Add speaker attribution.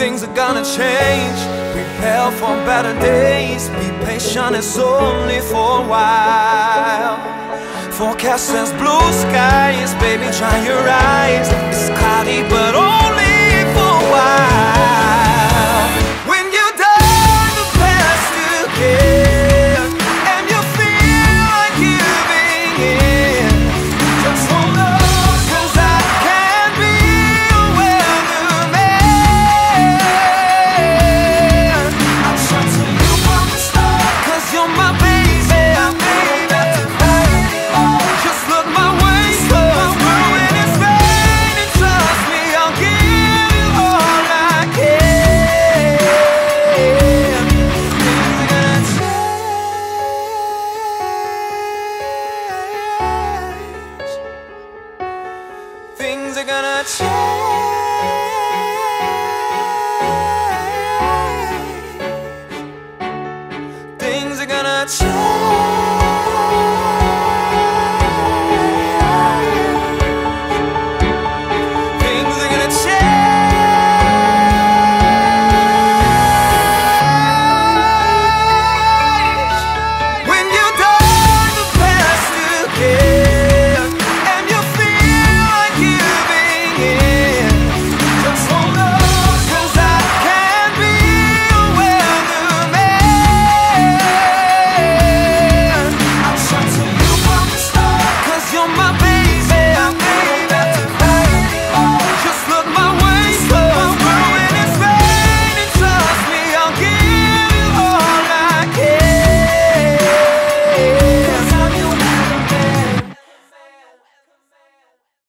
Speaker 1: things are gonna change. Prepare for better days. Be patient, it's only for a while. Forecast says blue skies, baby, dry your eyes. Things are gonna change. Things are gonna change.